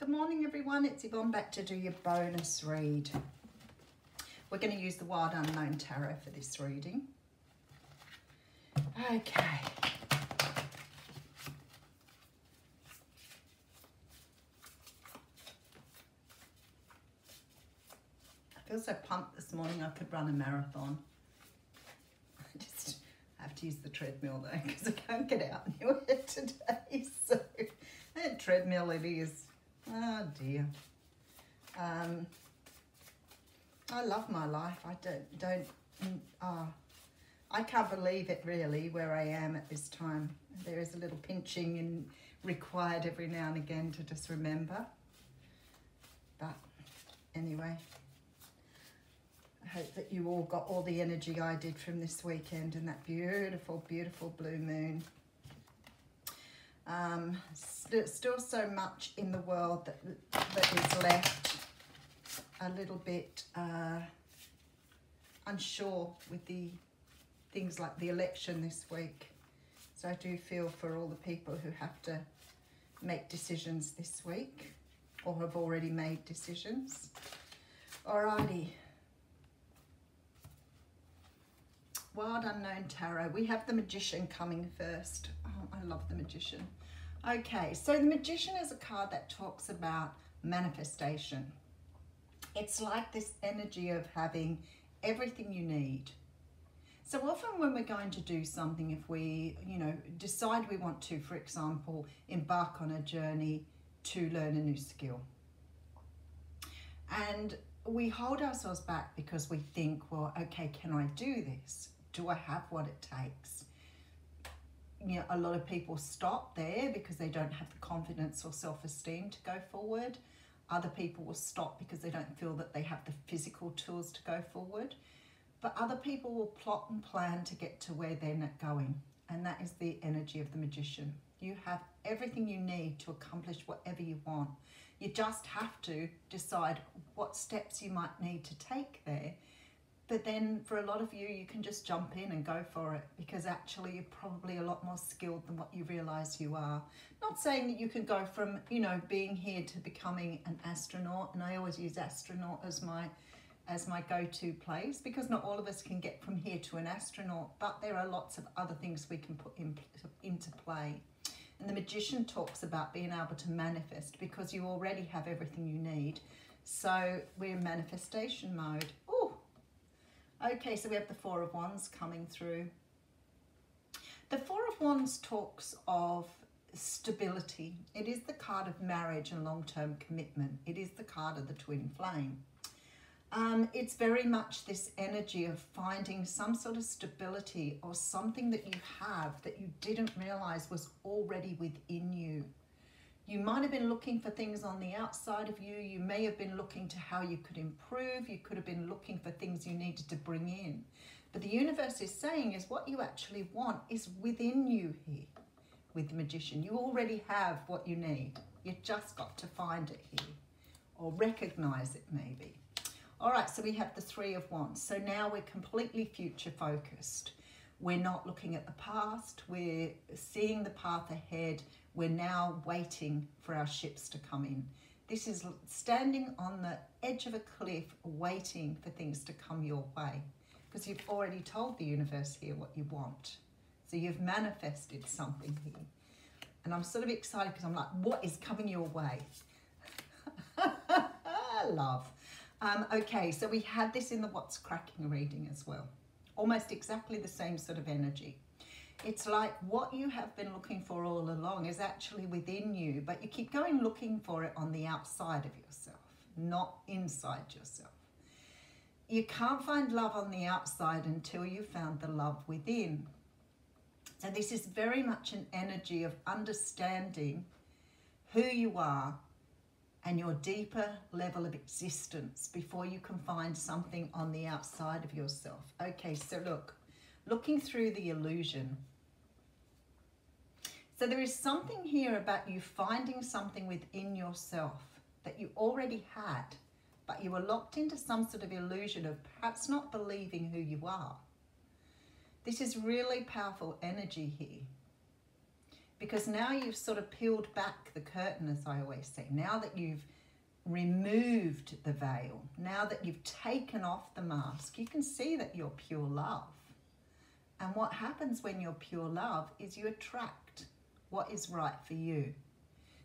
Good morning everyone, it's Yvonne back to do your bonus read. We're going to use the Wild Unknown Tarot for this reading. Okay. I feel so pumped this morning I could run a marathon. I just have to use the treadmill though because I can't get out anywhere today. So that treadmill it is. Oh dear. Um, I love my life. I don't, don't, oh, I can't believe it really where I am at this time. There is a little pinching and required every now and again to just remember. But anyway, I hope that you all got all the energy I did from this weekend and that beautiful, beautiful blue moon. Um, st still so much in the world that, that is left a little bit uh, unsure with the things like the election this week. So I do feel for all the people who have to make decisions this week or have already made decisions. Alrighty. Wild Unknown Tarot. We have the Magician coming first. Oh, I love the Magician. Okay, so the Magician is a card that talks about manifestation. It's like this energy of having everything you need. So often when we're going to do something, if we, you know, decide we want to, for example, embark on a journey to learn a new skill. And we hold ourselves back because we think, well, okay, can I do this? Do I have what it takes? you know, a lot of people stop there because they don't have the confidence or self-esteem to go forward. Other people will stop because they don't feel that they have the physical tools to go forward. But other people will plot and plan to get to where they're not going. And that is the energy of the magician. You have everything you need to accomplish whatever you want. You just have to decide what steps you might need to take there but then for a lot of you, you can just jump in and go for it because actually you're probably a lot more skilled than what you realize you are. Not saying that you can go from, you know, being here to becoming an astronaut. And I always use astronaut as my as my go-to place because not all of us can get from here to an astronaut, but there are lots of other things we can put in, into play. And the magician talks about being able to manifest because you already have everything you need. So we're in manifestation mode. Okay, so we have the Four of Wands coming through. The Four of Wands talks of stability. It is the card of marriage and long-term commitment. It is the card of the twin flame. Um, it's very much this energy of finding some sort of stability or something that you have that you didn't realize was already within you. You might have been looking for things on the outside of you. You may have been looking to how you could improve. You could have been looking for things you needed to bring in. But the universe is saying is what you actually want is within you here with the magician. You already have what you need. You just got to find it here or recognize it maybe. All right, so we have the three of wands. So now we're completely future focused. We're not looking at the past. We're seeing the path ahead. We're now waiting for our ships to come in. This is standing on the edge of a cliff, waiting for things to come your way. Because you've already told the universe here what you want. So you've manifested something here. And I'm sort of excited because I'm like, what is coming your way? Love. Um, okay, so we had this in the What's Cracking reading as well. Almost exactly the same sort of energy. It's like what you have been looking for all along is actually within you, but you keep going looking for it on the outside of yourself, not inside yourself. You can't find love on the outside until you found the love within. So this is very much an energy of understanding who you are and your deeper level of existence before you can find something on the outside of yourself. Okay, so look, looking through the illusion, so there is something here about you finding something within yourself that you already had, but you were locked into some sort of illusion of perhaps not believing who you are. This is really powerful energy here. because now you've sort of peeled back the curtain, as I always say. Now that you've removed the veil, now that you've taken off the mask, you can see that you're pure love. And what happens when you're pure love is you attract what is right for you.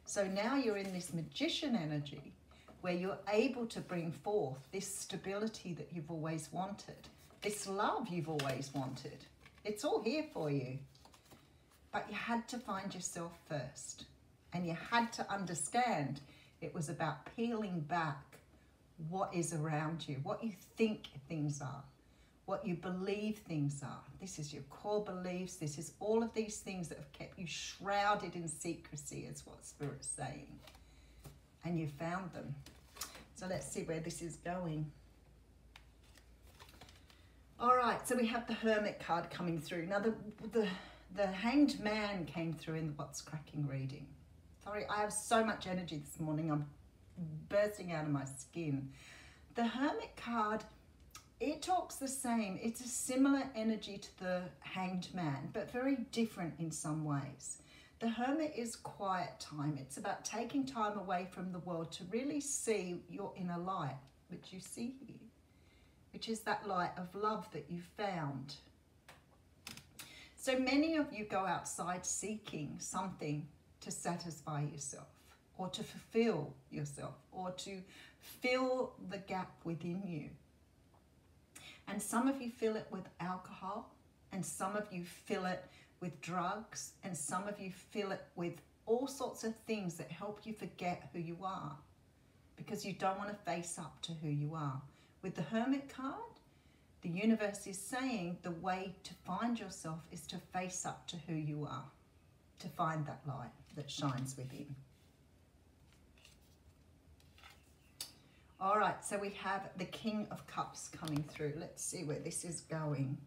So now you're in this magician energy where you're able to bring forth this stability that you've always wanted, this love you've always wanted. It's all here for you. But you had to find yourself first. And you had to understand it was about peeling back what is around you, what you think things are, what you believe things are. This is your core beliefs. This is all of these things that have kept you shrouded in secrecy, is what Spirit's saying. And you found them. So let's see where this is going. All right, so we have the Hermit card coming through. Now, the, the, the Hanged Man came through in the What's Cracking reading. Sorry, I have so much energy this morning. I'm bursting out of my skin. The Hermit card it talks the same. It's a similar energy to the hanged man, but very different in some ways. The hermit is quiet time. It's about taking time away from the world to really see your inner light, which you see here, which is that light of love that you found. So many of you go outside seeking something to satisfy yourself or to fulfill yourself or to fill the gap within you. And some of you fill it with alcohol, and some of you fill it with drugs, and some of you fill it with all sorts of things that help you forget who you are because you don't want to face up to who you are. With the Hermit card, the universe is saying the way to find yourself is to face up to who you are, to find that light that shines within. All right, so we have the King of Cups coming through. Let's see where this is going.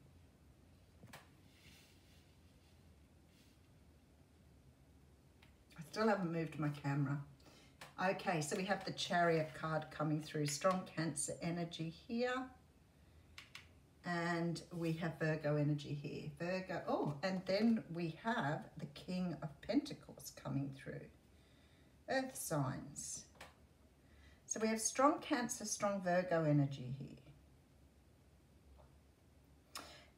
I still haven't moved my camera. Okay, so we have the Chariot card coming through. Strong Cancer energy here. And we have Virgo energy here. Virgo, oh, and then we have the King of Pentacles coming through. Earth signs. So we have strong Cancer, strong Virgo energy here.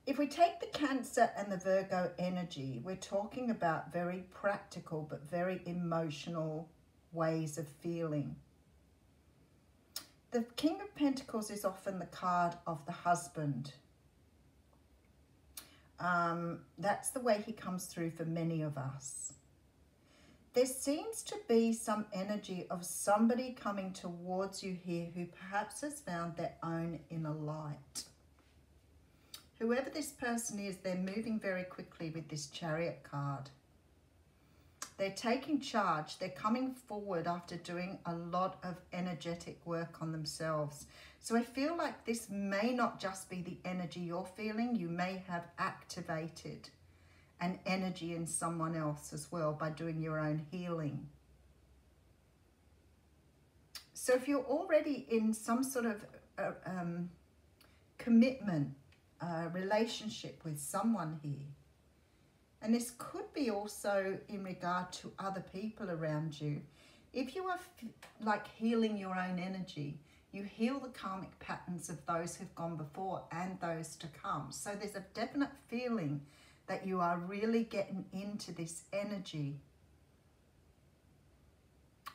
If we take the Cancer and the Virgo energy, we're talking about very practical but very emotional ways of feeling. The King of Pentacles is often the card of the husband. Um, that's the way he comes through for many of us there seems to be some energy of somebody coming towards you here who perhaps has found their own inner light. Whoever this person is, they're moving very quickly with this chariot card. They're taking charge. They're coming forward after doing a lot of energetic work on themselves. So I feel like this may not just be the energy you're feeling. You may have activated and energy in someone else as well by doing your own healing. So if you're already in some sort of uh, um, commitment, uh, relationship with someone here, and this could be also in regard to other people around you, if you are like healing your own energy, you heal the karmic patterns of those who've gone before and those to come. So there's a definite feeling that you are really getting into this energy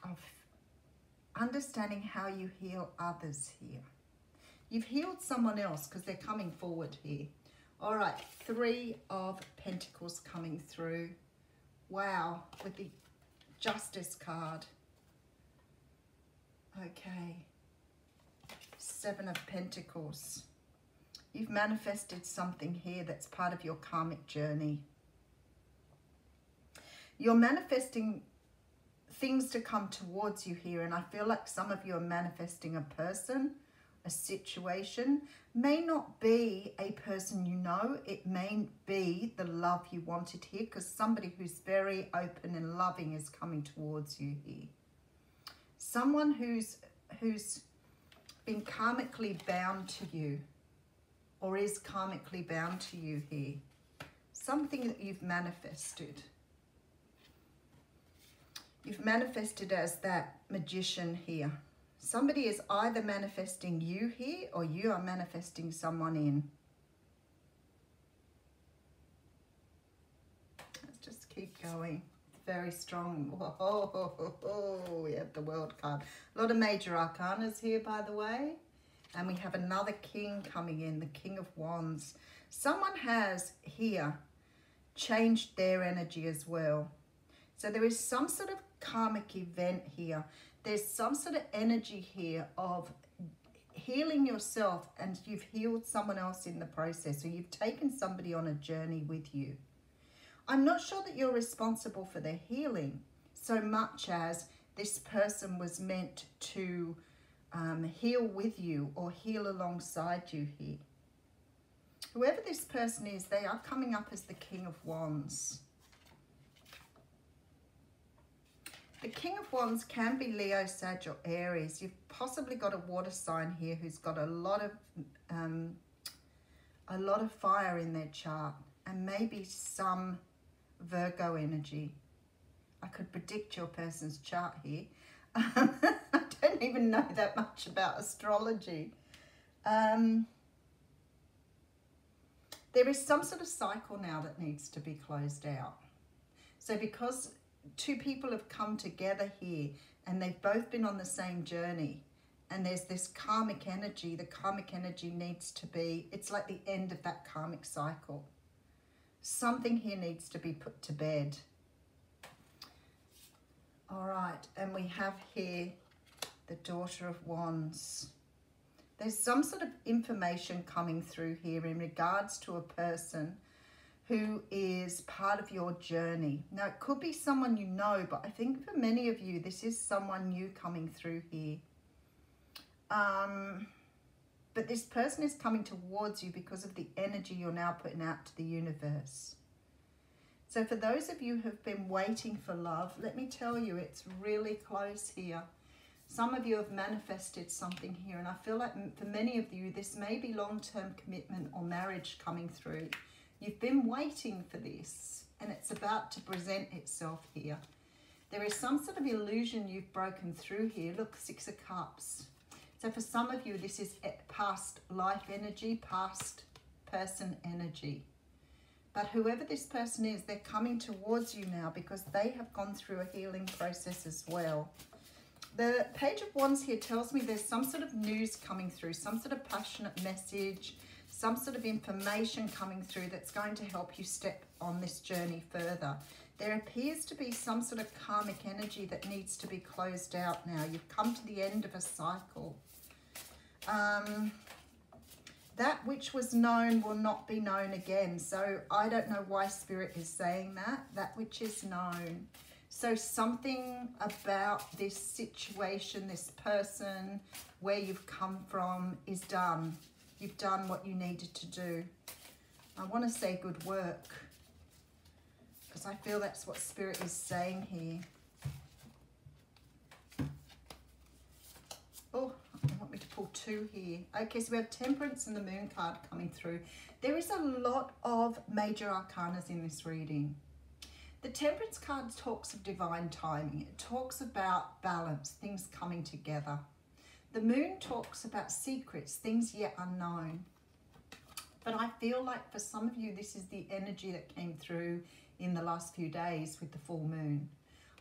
of understanding how you heal others here. You've healed someone else because they're coming forward here. All right, three of pentacles coming through. Wow, with the justice card. Okay, seven of pentacles. You've manifested something here that's part of your karmic journey. You're manifesting things to come towards you here. And I feel like some of you are manifesting a person, a situation. May not be a person you know. It may be the love you wanted here because somebody who's very open and loving is coming towards you here. Someone who's, who's been karmically bound to you or is karmically bound to you here. Something that you've manifested. You've manifested as that magician here. Somebody is either manifesting you here or you are manifesting someone in. Let's just keep going. Very strong. Whoa, we have the world card. A lot of major arcanas here, by the way. And we have another king coming in, the king of wands. Someone has here changed their energy as well. So there is some sort of karmic event here. There's some sort of energy here of healing yourself and you've healed someone else in the process or you've taken somebody on a journey with you. I'm not sure that you're responsible for their healing so much as this person was meant to um, heal with you or heal alongside you here. Whoever this person is, they are coming up as the King of Wands. The King of Wands can be Leo, Sag or Aries. You've possibly got a water sign here who's got a lot of um, a lot of fire in their chart and maybe some Virgo energy. I could predict your person's chart here. I don't even know that much about astrology. Um, there is some sort of cycle now that needs to be closed out. So because two people have come together here and they've both been on the same journey and there's this karmic energy the karmic energy needs to be it's like the end of that karmic cycle something here needs to be put to bed all right and we have here the daughter of wands there's some sort of information coming through here in regards to a person who is part of your journey. Now, it could be someone you know, but I think for many of you, this is someone new coming through here. Um, but this person is coming towards you because of the energy you're now putting out to the universe. So for those of you who've been waiting for love, let me tell you, it's really close here. Some of you have manifested something here, and I feel like for many of you, this may be long-term commitment or marriage coming through. You've been waiting for this and it's about to present itself here. There is some sort of illusion you've broken through here. Look, Six of Cups. So for some of you, this is past life energy, past person energy. But whoever this person is, they're coming towards you now because they have gone through a healing process as well. The Page of Wands here tells me there's some sort of news coming through, some sort of passionate message, some sort of information coming through that's going to help you step on this journey further. There appears to be some sort of karmic energy that needs to be closed out now. You've come to the end of a cycle. Um, that which was known will not be known again. So I don't know why Spirit is saying that. That which is known. So something about this situation, this person, where you've come from is done. You've done what you needed to do. I want to say good work because I feel that's what Spirit is saying here. Oh, I want me to pull two here. Okay, so we have Temperance and the Moon card coming through. There is a lot of major arcanas in this reading. The Temperance card talks of divine timing. It talks about balance, things coming together. The moon talks about secrets, things yet unknown. But I feel like for some of you, this is the energy that came through in the last few days with the full moon.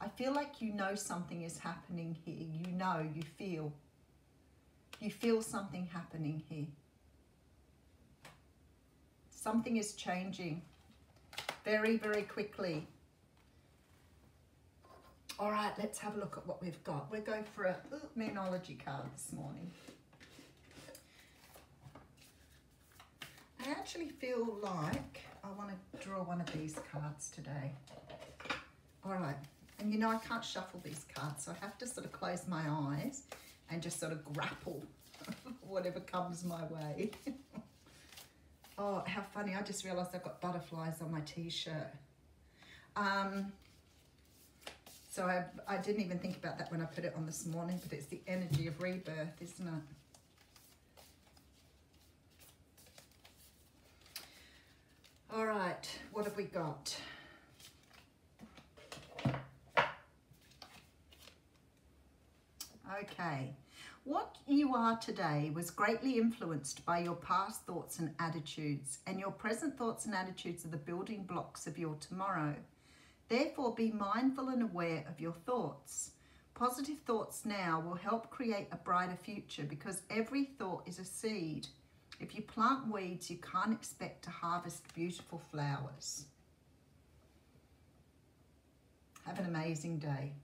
I feel like you know something is happening here. You know, you feel. You feel something happening here. Something is changing very, very quickly. All right, let's have a look at what we've got. We're going for a Moonology card this morning. I actually feel like I want to draw one of these cards today. All right, and you know I can't shuffle these cards, so I have to sort of close my eyes and just sort of grapple whatever comes my way. oh, how funny, I just realised I've got butterflies on my t-shirt. Um, so I, I didn't even think about that when I put it on this morning, but it's the energy of rebirth, isn't it? All right, what have we got? Okay. What you are today was greatly influenced by your past thoughts and attitudes, and your present thoughts and attitudes are the building blocks of your tomorrow. Therefore, be mindful and aware of your thoughts. Positive thoughts now will help create a brighter future because every thought is a seed. If you plant weeds, you can't expect to harvest beautiful flowers. Have an amazing day.